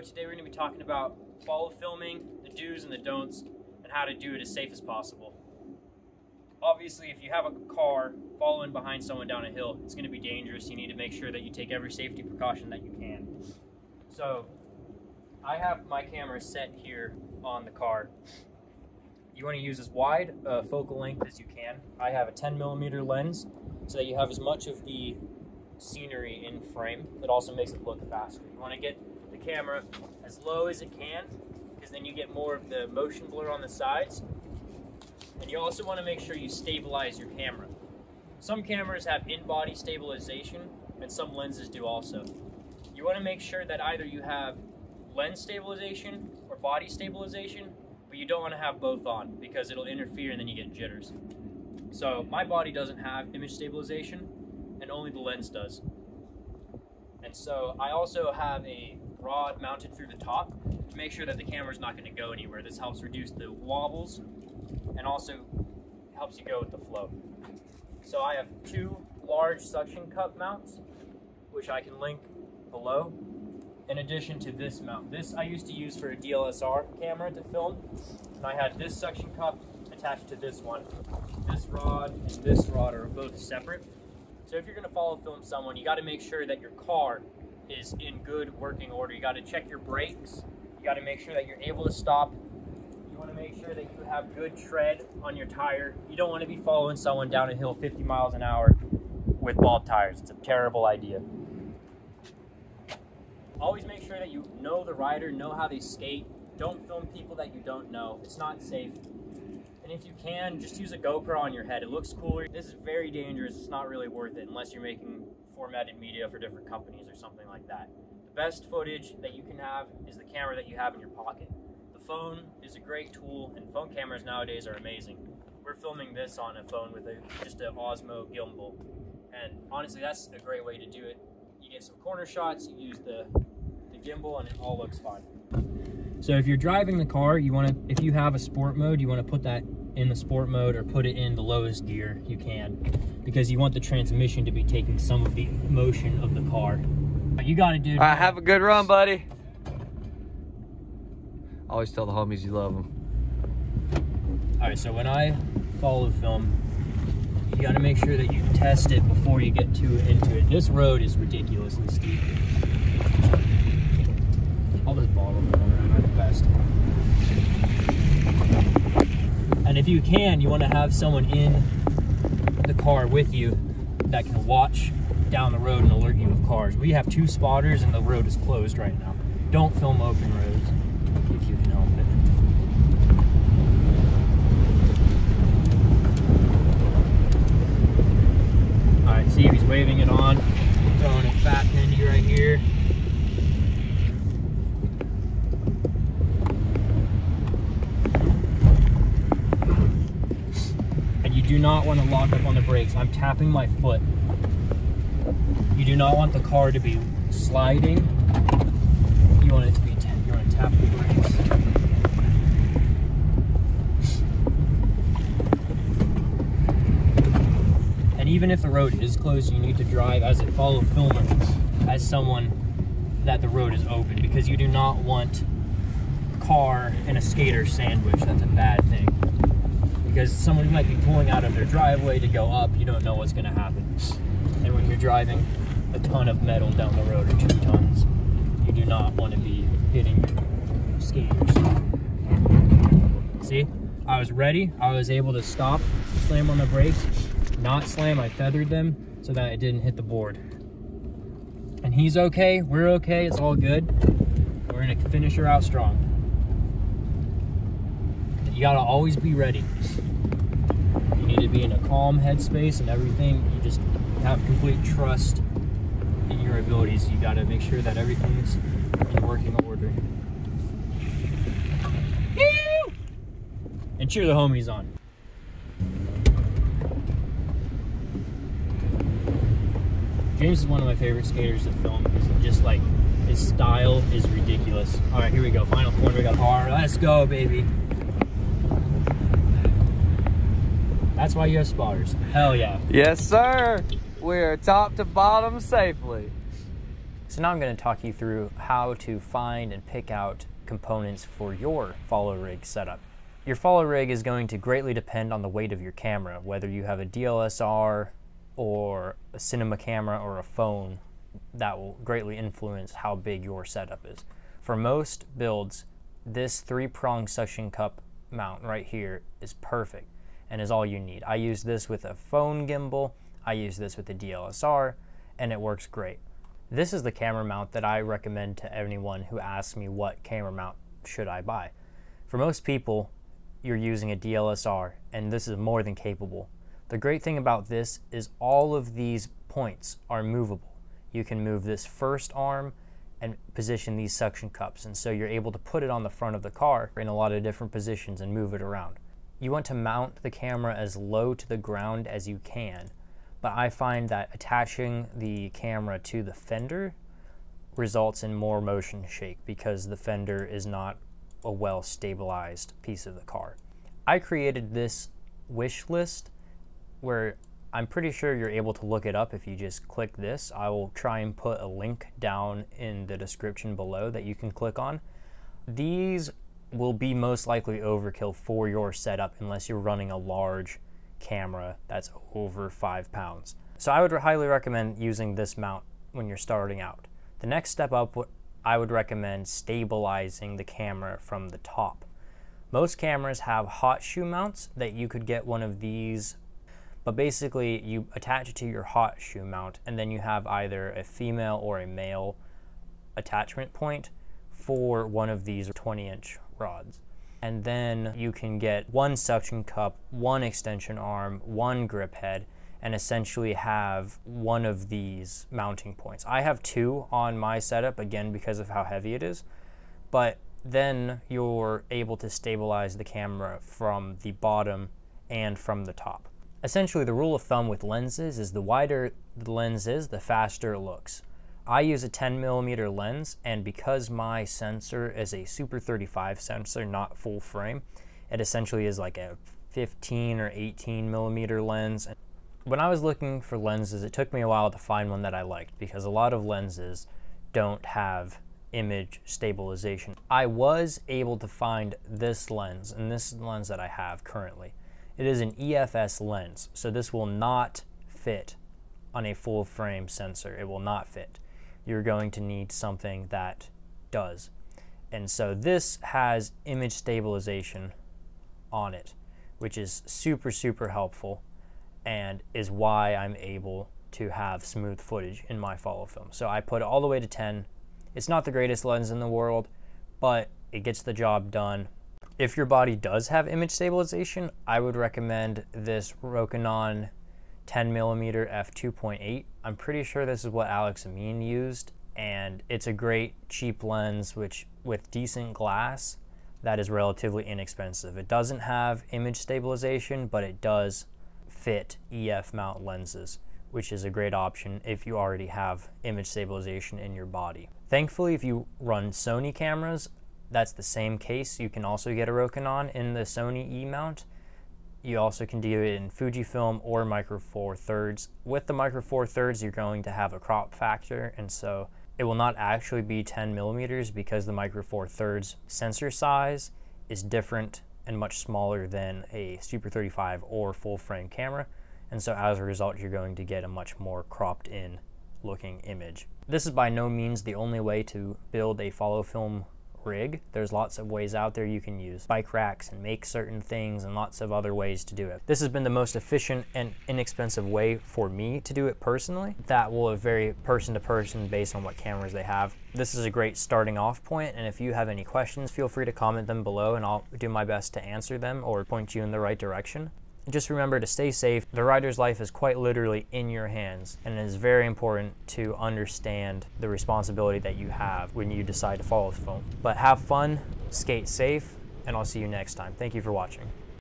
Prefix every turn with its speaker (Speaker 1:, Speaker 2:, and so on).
Speaker 1: Today we're going to be talking about follow filming, the do's and the don'ts, and how to do it as safe as possible. Obviously, if you have a car following behind someone down a hill, it's going to be dangerous. You need to make sure that you take every safety precaution that you can. So, I have my camera set here on the car. You want to use as wide a focal length as you can. I have a 10 millimeter lens so that you have as much of the scenery in frame. It also makes it look faster. You want to get camera as low as it can because then you get more of the motion blur on the sides. And you also want to make sure you stabilize your camera. Some cameras have in-body stabilization and some lenses do also. You want to make sure that either you have lens stabilization or body stabilization, but you don't want to have both on because it'll interfere and then you get jitters. So my body doesn't have image stabilization and only the lens does. And so I also have a rod mounted through the top to make sure that the camera's not going to go anywhere. This helps reduce the wobbles and also helps you go with the flow. So I have two large suction cup mounts, which I can link below, in addition to this mount. This I used to use for a DLSR camera to film, and I had this suction cup attached to this one. This rod and this rod are both separate, so if you're gonna follow film someone, you gotta make sure that your car is in good working order. You gotta check your brakes. You gotta make sure that you're able to stop. You wanna make sure that you have good tread on your tire. You don't wanna be following someone down a hill 50 miles an hour with bald tires. It's a terrible idea. Always make sure that you know the rider, know how they skate. Don't film people that you don't know. It's not safe. And if you can, just use a GoPro on your head. It looks cooler. This is very dangerous. It's not really worth it unless you're making formatted media for different companies or something like that. The best footage that you can have is the camera that you have in your pocket. The phone is a great tool, and phone cameras nowadays are amazing. We're filming this on a phone with a, just an Osmo gimbal. And honestly, that's a great way to do it. You get some corner shots, you use the, the gimbal, and it all looks fine. So if you're driving the car, you want to, if you have a sport mode, you want to put that in the sport mode or put it in the lowest gear you can because you want the transmission to be taking some of the motion of the car. You got to do.
Speaker 2: All right, have a good run, buddy. Always tell the homies you love them.
Speaker 1: All right, so when I follow film, you got to make sure that you test it before you get too into it. This road is ridiculously steep. All this bottle water are the best. And if you can, you want to have someone in the car with you that can watch down the road and alert you of cars. We have two spotters and the road is closed right now. Don't film open roads if you can help it. All right, see he's waving it on, throwing a fat penny right here. Do not want to lock up on the brakes. I'm tapping my foot. You do not want the car to be sliding. You want it to be, you want to tap the brakes. And even if the road is closed, you need to drive as a follow filmer, as someone that the road is open, because you do not want car and a skater sandwich. That's a bad thing. Because someone might be pulling out of their driveway to go up, you don't know what's going to happen. And when you're driving a ton of metal down the road or two tons, you do not want to be hitting skaters. See, I was ready. I was able to stop, slam on the brakes, not slam. I feathered them so that it didn't hit the board. And he's okay. We're okay. It's all good. We're going to finish her out strong. You got to always be ready. You need to be in a calm headspace and everything. You just have complete trust in your abilities. You got to make sure that everything's in working order. And cheer the homies on. James is one of my favorite skaters to film because just like his style is ridiculous. All right, here we go. Final corner. We got R. Let's go, baby. That's why you have spotters. Hell yeah.
Speaker 2: Yes, sir. We're top to bottom safely.
Speaker 1: So now I'm going to talk you through how to find and pick out components for your follow rig setup. Your follow rig is going to greatly depend on the weight of your camera, whether you have a DSLR or a cinema camera or a phone that will greatly influence how big your setup is. For most builds, this three prong suction cup mount right here is perfect and is all you need. I use this with a phone gimbal, I use this with a DSLR, and it works great. This is the camera mount that I recommend to anyone who asks me what camera mount should I buy. For most people, you're using a DSLR and this is more than capable. The great thing about this is all of these points are movable. You can move this first arm and position these suction cups and so you're able to put it on the front of the car in a lot of different positions and move it around. You want to mount the camera as low to the ground as you can but I find that attaching the camera to the fender results in more motion shake because the fender is not a well stabilized piece of the car. I created this wish list where I'm pretty sure you're able to look it up if you just click this. I will try and put a link down in the description below that you can click on. These will be most likely overkill for your setup unless you're running a large camera that's over five pounds. So I would highly recommend using this mount when you're starting out. The next step up, I would recommend stabilizing the camera from the top. Most cameras have hot shoe mounts that you could get one of these, but basically you attach it to your hot shoe mount and then you have either a female or a male attachment point for one of these 20 inch rods and then you can get one suction cup, one extension arm, one grip head, and essentially have one of these mounting points. I have two on my setup, again, because of how heavy it is, but then you're able to stabilize the camera from the bottom and from the top. Essentially, the rule of thumb with lenses is the wider the lens is, the faster it looks. I use a 10 millimeter lens, and because my sensor is a Super 35 sensor, not full frame, it essentially is like a 15 or 18 millimeter lens. When I was looking for lenses, it took me a while to find one that I liked because a lot of lenses don't have image stabilization. I was able to find this lens, and this lens that I have currently. It is an EFS lens, so this will not fit on a full frame sensor. It will not fit you're going to need something that does. And so this has image stabilization on it, which is super, super helpful and is why I'm able to have smooth footage in my follow film. So I put it all the way to 10. It's not the greatest lens in the world, but it gets the job done. If your body does have image stabilization, I would recommend this Rokinon 10 millimeter f2.8. I'm pretty sure this is what Alex Amin used, and it's a great cheap lens which with decent glass that is relatively inexpensive. It doesn't have image stabilization, but it does fit EF mount lenses, which is a great option if you already have image stabilization in your body. Thankfully, if you run Sony cameras, that's the same case. You can also get a Rokinon in the Sony E mount you also can do it in Fujifilm or Micro Four Thirds. With the Micro Four Thirds, you're going to have a crop factor, and so it will not actually be 10 millimeters because the Micro Four Thirds sensor size is different and much smaller than a Super 35 or full frame camera. And so as a result, you're going to get a much more cropped in looking image. This is by no means the only way to build a follow film rig. There's lots of ways out there you can use bike racks and make certain things and lots of other ways to do it. This has been the most efficient and inexpensive way for me to do it personally. That will vary person to person based on what cameras they have. This is a great starting off point and if you have any questions, feel free to comment them below and I'll do my best to answer them or point you in the right direction. Just remember to stay safe. The rider's life is quite literally in your hands, and it is very important to understand the responsibility that you have when you decide to follow the film. But have fun, skate safe, and I'll see you next time. Thank you for watching.